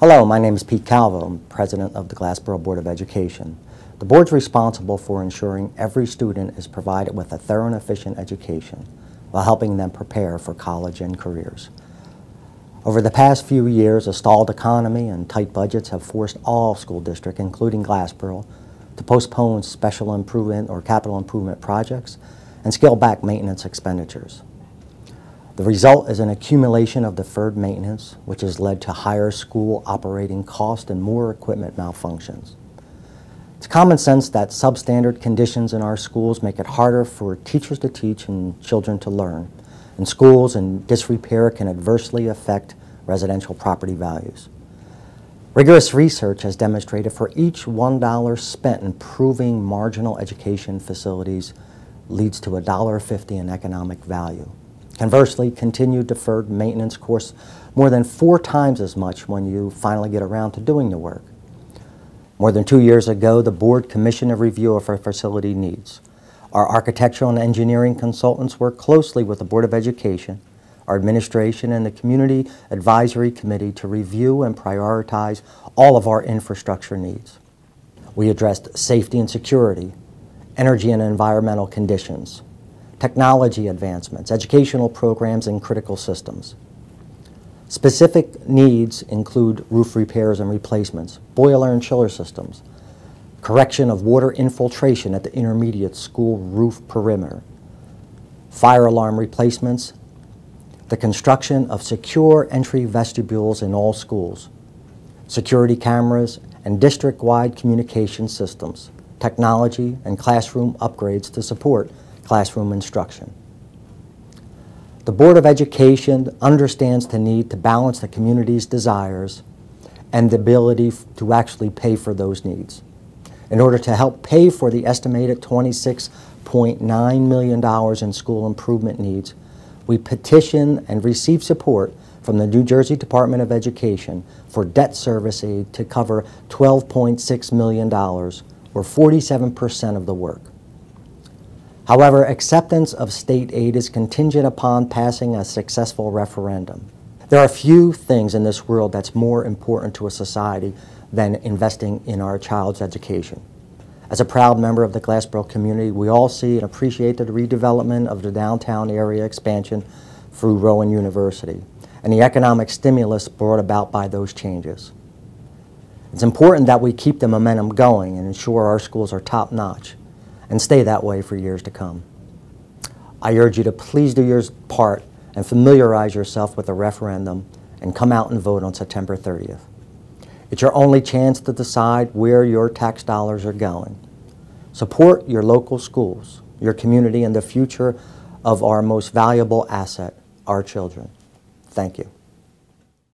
Hello, my name is Pete Calvo. I'm president of the Glassboro Board of Education. The board's responsible for ensuring every student is provided with a thorough and efficient education while helping them prepare for college and careers. Over the past few years, a stalled economy and tight budgets have forced all school districts, including Glassboro, to postpone special improvement or capital improvement projects and scale back maintenance expenditures. The result is an accumulation of deferred maintenance, which has led to higher school operating costs and more equipment malfunctions. It's common sense that substandard conditions in our schools make it harder for teachers to teach and children to learn. And schools in disrepair can adversely affect residential property values. Rigorous research has demonstrated for each $1 spent improving marginal education facilities leads to $1.50 in economic value. Conversely, continued deferred maintenance costs more than four times as much when you finally get around to doing the work. More than two years ago, the board commissioned a review of our facility needs. Our architectural and engineering consultants work closely with the Board of Education, our administration, and the Community Advisory Committee to review and prioritize all of our infrastructure needs. We addressed safety and security, energy and environmental conditions, technology advancements, educational programs, and critical systems. Specific needs include roof repairs and replacements, boiler and chiller systems, correction of water infiltration at the intermediate school roof perimeter, fire alarm replacements, the construction of secure entry vestibules in all schools, security cameras, and district-wide communication systems, technology, and classroom upgrades to support classroom instruction. The Board of Education understands the need to balance the community's desires and the ability to actually pay for those needs. In order to help pay for the estimated $26.9 million in school improvement needs, we petition and receive support from the New Jersey Department of Education for debt service aid to cover $12.6 million, or 47% of the work. However, acceptance of state aid is contingent upon passing a successful referendum. There are few things in this world that's more important to a society than investing in our child's education. As a proud member of the Glassboro community, we all see and appreciate the redevelopment of the downtown area expansion through Rowan University and the economic stimulus brought about by those changes. It's important that we keep the momentum going and ensure our schools are top notch and stay that way for years to come. I urge you to please do your part and familiarize yourself with the referendum and come out and vote on September 30th. It's your only chance to decide where your tax dollars are going. Support your local schools, your community, and the future of our most valuable asset, our children. Thank you.